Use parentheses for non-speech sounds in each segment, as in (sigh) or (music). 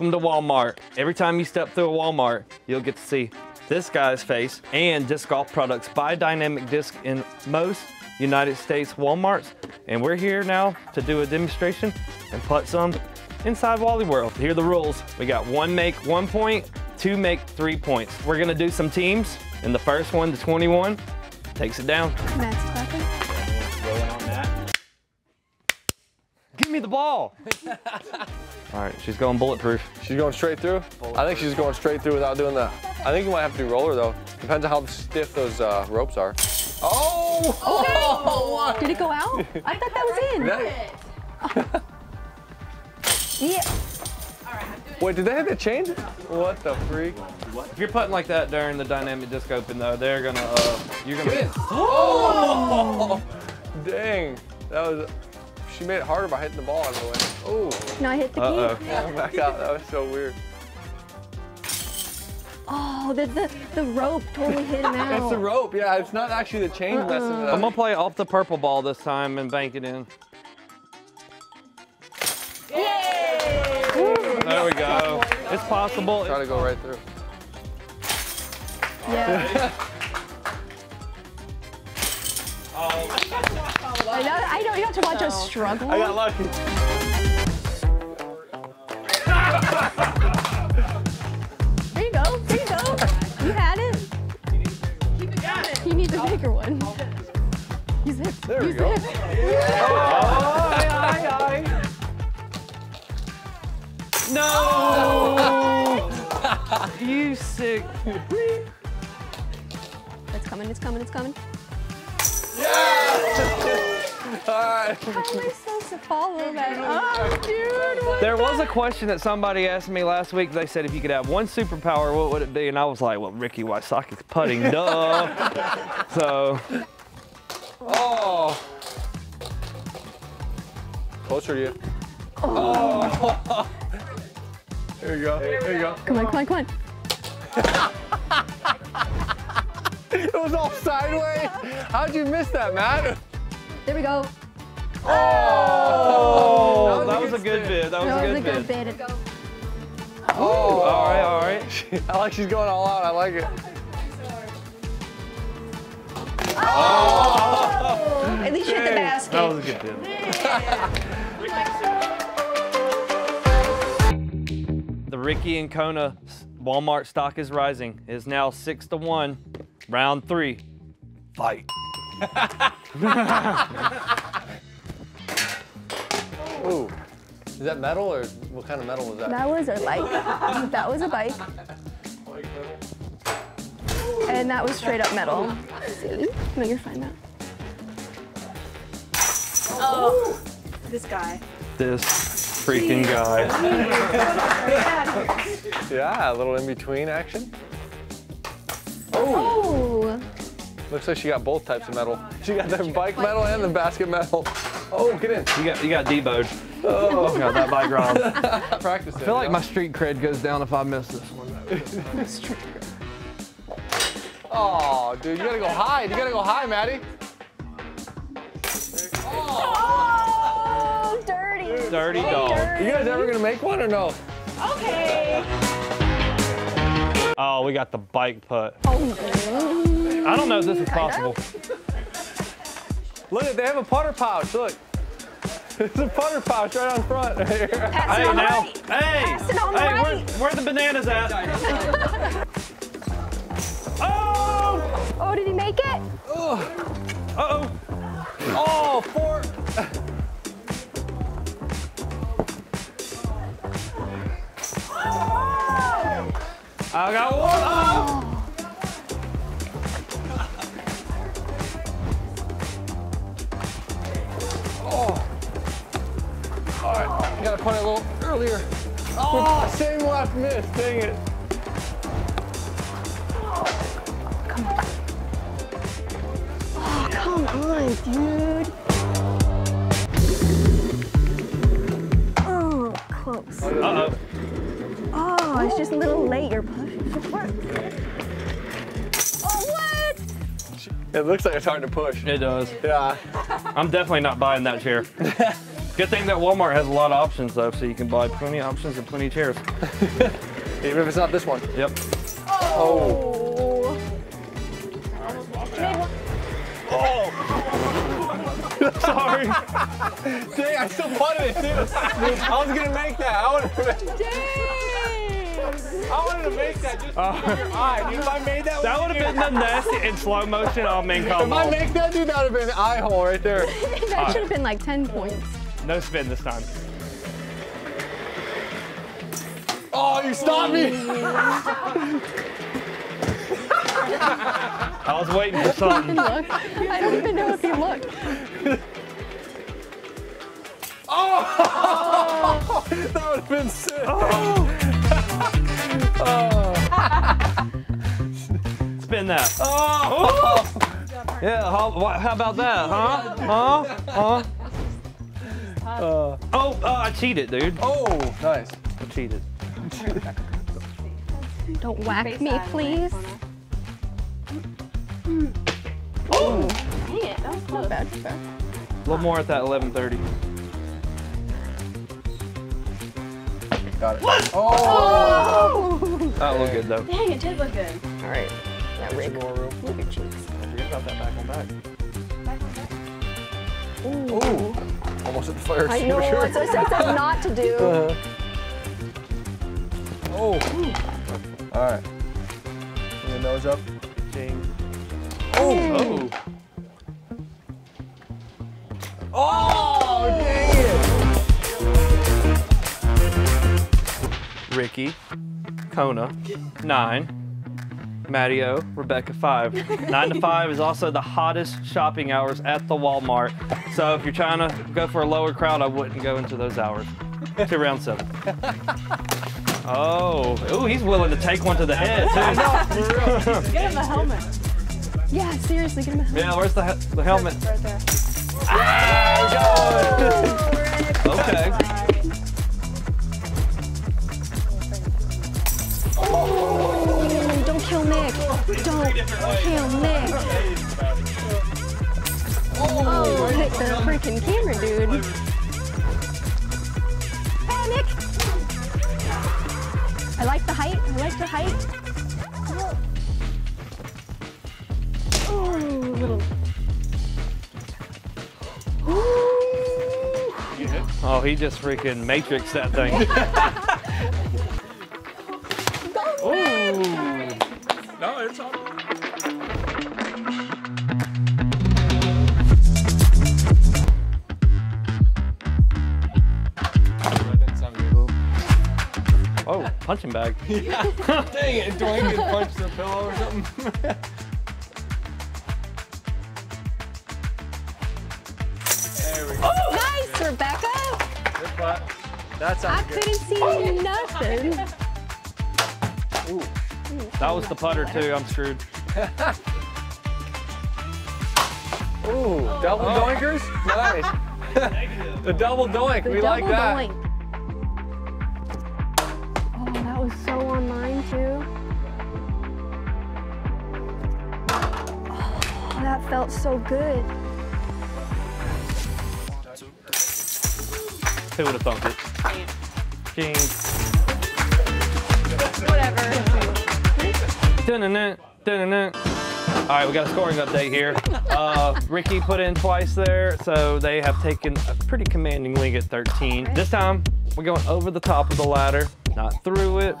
Welcome to Walmart. Every time you step through a Walmart, you'll get to see this guy's face and disc golf products by Dynamic Disc in most United States Walmarts. And we're here now to do a demonstration and put some inside Wally World. Here are the rules. We got one make one point, two make three points. We're gonna do some teams, and the first one the 21 takes it down. Clapping. The ball. (laughs) All right, she's going bulletproof. She's going straight through? I think she's going straight through without doing that. I think you might have to do roller though. Depends on how stiff those uh, ropes are. Oh! Did it go out? I thought that was in. (laughs) Yeah. Wait, did they have to change it? What the freak? If you're putting like that during the dynamic disc open though, they're gonna, uh, you're gonna. (gasps) Oh! Dang. That was. She made it harder by hitting the ball out of the way. Oh. No, I hit the Uh-oh. key. Yeah, back out. That was so weird. Oh, the, the, the rope totally hit him out. (laughs) That's the rope. Yeah, it's not actually the chain uh-uh. messing it I'm gonna play off the purple ball this time and bank it in. Yay! There we go. It's possible. Try to go right through. Yeah. (laughs) Oh. I know, I know, you have to watch us struggle. I got lucky. There you go, there you go. You had it. He needs a bigger one. Use it. There we use go. it. No! you sick. It's coming, it's coming, it's coming. (laughs) All right. How am I supposed to follow that up, dude? There was a question that somebody asked me last week. They said if you could have one superpower, what would it be? And I was like, well, Ricky Wysocki's putting, duh. (laughs) so, Oh. Closer to you. Oh. (laughs) There you go. There you go. Come on, come on, come on. (laughs) It was all sideways. How'd you miss that, Matt? There we go. Oh. oh, that was a good good bid. That was That a was a good good bid. bid. Oh. All right, all right. (laughs) I like she's going all out. I like it. Oh, At least you hit the basket. That was a good bid. (laughs) The Ricky and Kona Walmart stock is rising. It is now six to one. Round three. Fight. (laughs) Ooh. Is that metal or what kind of metal was that? That was a bike. that was a bike. And that was straight up metal. Silly. No, you're fine now. Oh, this guy. This freaking guy. (laughs) Yeah, a little in between action. Oh. Looks like she got both types of metal. She got the bike metal and the basket metal. Oh, get in. You got you got deboed. Oh, got that bike wrong. Practice I feel like my street cred goes down if I miss this one. Oh, dude, you gotta go high. You gotta go high, Maddie. Oh, dirty. Dirty dog. You guys ever gonna make one or no? Okay. Oh, we got the bike putt. Oh. I don't know if this is possible. Look, they have a putter pouch. Look. (laughs) It's a putter pouch right (laughs) on front. Hey on now, right. hey, Pass it on the hey, right. where, where the bananas at? (laughs) oh, Oh, did he make it? uh oh. oh, four. I got one. All right, you gotta punt it a little earlier. Oh, same left miss. Dang it. Oh, come on, dude. Pushing work. Oh, what? It looks like it's hard to push. It does. Yeah. I'm definitely not buying that chair. (laughs) Good thing that Walmart has a lot of options though, so you can buy plenty of options and plenty of chairs. (laughs) Even if it's not this one. Yep. Oh. Oh. oh. Sorry. (laughs) Dang, I still wanted it too. I was gonna make that. I wanted to make, Dang! I wanted to make that just oh. for your eye. If I made that, That would have been the nasty in slow motion. Oh man, If come I make that, dude, that would have been an eye hole right there. (laughs) that should have been like 10 points. No spin this time. Oh, you stopped me. I was waiting for something. Look, I don't even know if he looked. (laughs) Oh! (laughs) that would have been sick. Spin that. Oh. Yeah, how, wha- how about that, huh? Huh? Huh? (laughs) oh, uh, I cheated, dude. Oh, nice. I cheated. Don't whack me, please. Oh, Dang it, that was not bad. a little more at that 11:30. Got it. What? Oh. That looked good though. Dang, it did look good. All right, now Rick, More room. move your cheeks. Forget about that back on back. Ooh. Almost at the fire I know, extinguisher. that's what I said not to do. Uh-huh. Oh. All right. Bring your nose up. Ching. Oh. Oh. Oh, dang it. Ricky, Kona, nine. Mattio, Rebecca, five. (laughs) Nine to five is also the hottest shopping hours at the Walmart. So if you're trying to go for a lower crowd, I wouldn't go into those hours. To round seven. (laughs) Oh, ooh, he's willing to take one to the head too. (laughs) Get him a helmet. Yeah, seriously, get him a helmet. Yeah, where's the, he- the helmet? Right there. Ah, okay. Don't kill Nick. Oh, hit the freaking camera, dude. Panic. I like the height. I like the height. Ooh, little. Ooh. Oh, he just freaking matrix that thing. (laughs) punching (laughs) bag. Dang it, Dwayne just (laughs) punched the pillow or something. there we go. Oh, nice, Rebecca. Good putt. That I sounds good. couldn't see oh. nothing. Ooh. That was the putter too. I'm screwed. Ooh, double oh. doinkers? Nice. (laughs) the double doink, we like that. doink. That felt so good. Who would have thunk it? King. Whatever. Dun-dun-dun, dun-dun-dun. All right, we got a scoring update here. Uh, Ricky put in twice there, so they have taken a pretty commanding lead at 13. This time, we're going over the top of the ladder, not through it.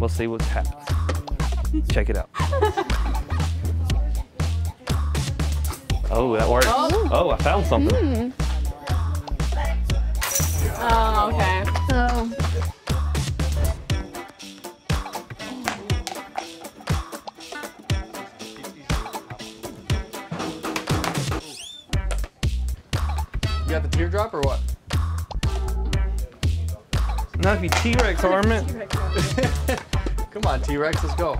We'll see what happens. Check it out. (laughs) Oh, that worked. Oh. oh, I found something. Hmm. Oh, okay. Oh, You got the teardrop or what? Now, if you T-Rex arm it, (laughs) Come on, T-Rex, let's go,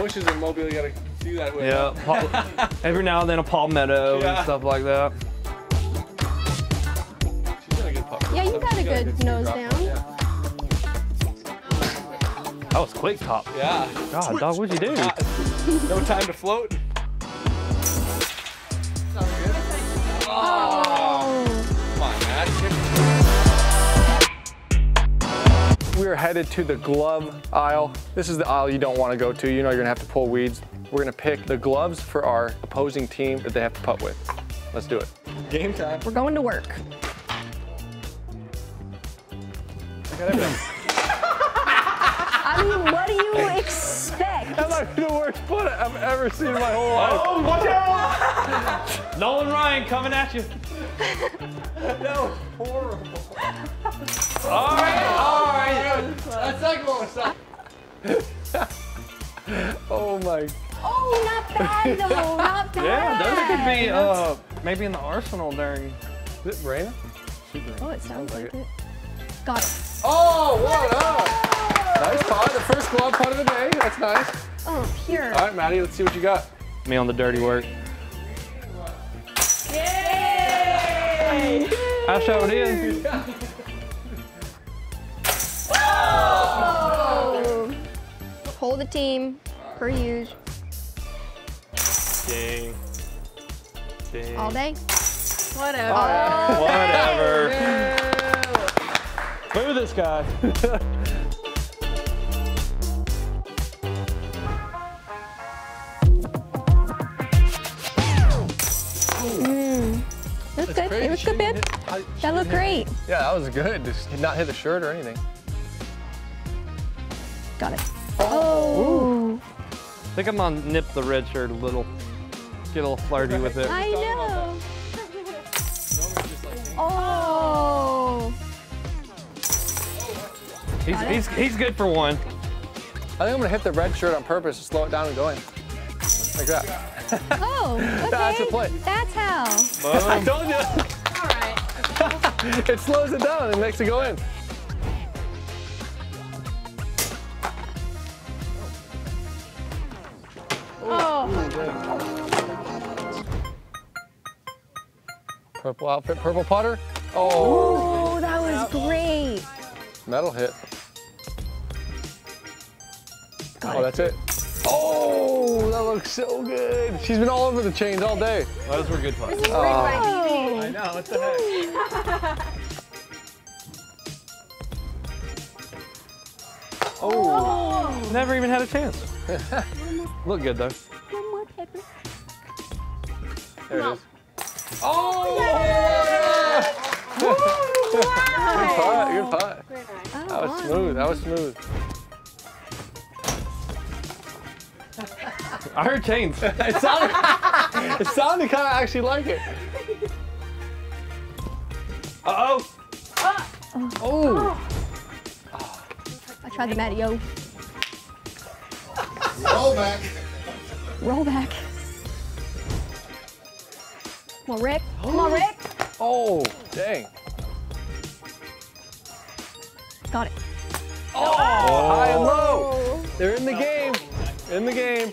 bushes in Mobile you gotta do that with. yeah, pal- (laughs) every now and then a palmetto Yeah. and stuff like that. She's got a good putt. Yeah, you got a She's good nose teardrop. down. Yeah. That was quick top. Yeah. God, dog, what'd you do? (laughs) No time to float. We are headed to the glove aisle. This is the aisle you don't want to go to. You know you're gonna have to pull weeds. We're gonna pick the gloves for our opposing team that they have to putt with. Let's do it. Game time. We're going to work. I got everything. (laughs) I mean, what do you expect? That might be the worst putt I've ever seen in my whole oh, life. Oh, watch out! (laughs) Nolan Ryan coming at you. (laughs) That was horrible. All right, (laughs) Oh my. Oh, not bad though. Not bad. (laughs) Yeah, those could be uh, maybe in the arsenal during. Is it Raina? Oh, it sounds like like it. Got it. Oh, what up? Nice putt. The first glove putt of the day. That's nice. Oh, pure. All right, Maddie, let's see what you got. Me on the dirty work. Yay! I showed in. The team, per use, Ding. Ding. all day. Whatever. Whatever. Boo (laughs) this guy. Mm. It was good. It was good, babe. That looked great. Yeah, that was good. Just not hit the shirt or anything. Got it. Oh. I think I'm gonna nip the red shirt a little. Get a little flirty with it. I know. Oh. He's, he's, he's good for one. I think I'm gonna hit the red shirt on purpose to slow it down and go in. Like that. Oh. (laughs) Okay. That's the play. That's how. (laughs) I told you. All right. (laughs) it slows it down and makes it go in. Purple outfit, purple putter. Oh, Oh, that was great. metal hit. Got Oh, it. that's it. Oh, that looks so good. She's been all over the chains all day. Those were good putts. Oh. know, what the heck? (laughs) Oh. oh, Never even had a chance. (laughs) Look good though. One more pepper. there it is. Oh, yeah! good putt, good putt. Oh, That was wow. smooth, that was smooth. I heard chains. (laughs) It sounded, it sounded kind of actually like it. Uh oh. Oh, I tried the Matty O. Roll back. Roll back. Come on, Rick. Come on, Rick. oh, dang. Got it. Oh, high and low. Oh. They're in the game. In the game.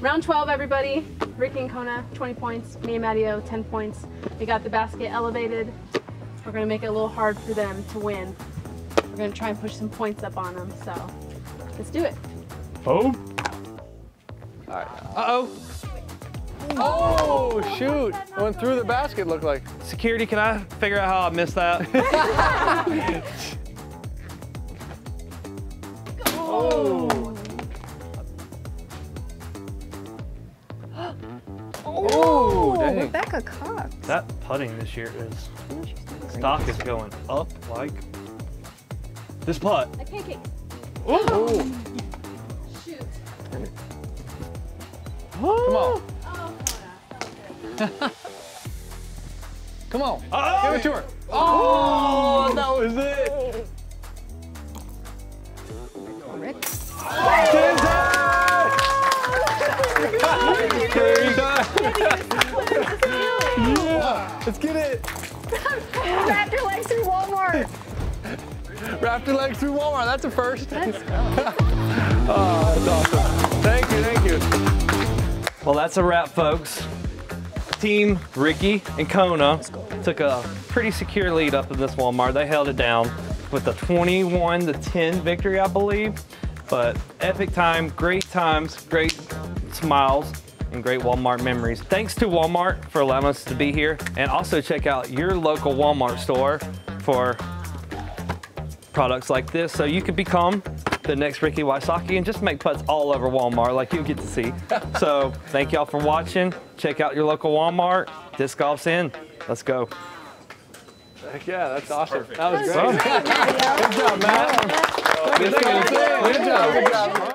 Round 12, everybody. Ricky and Kona, 20 points. Me and Matteo, 10 points. We got the basket elevated. We're gonna make it a little hard for them to win. We're gonna try and push some points up on them. So let's do it. Oh. All right. Uh oh. Oh, shoot. Went through the basket, looked like. Security, can I figure out how I missed that? (laughs) Oh. Oh, dang. Rebecca Cox. that putting this year is stock is going up like this putt. Like pancakes. Oh. Come on. Oh, (laughs) Come on. Oh. Give it to her. Oh, oh. that was it. Rick. Game time. Game. Yeah. Let's get it. Wrap your legs through Walmart. Wrapped your legs through Walmart. That's a first. Let's (laughs) go. Oh, that's awesome. Thank you, thank you. Well, that's a wrap, folks. Team Ricky and Kona took a pretty secure lead up in this Walmart. They held it down with a 21 to 10 victory, I believe. But epic time, great times, great smiles, and great Walmart memories. Thanks to Walmart for allowing us to be here. And also check out your local Walmart store for products like this so you could become the next Ricky Wysocki and just make putts all over Walmart like you get to see. (laughs) so thank y'all for watching. Check out your local Walmart. Disc golf's in. Let's go. Heck yeah, that's awesome. That was That was great. great, Good job, Matt. Good job. Good job.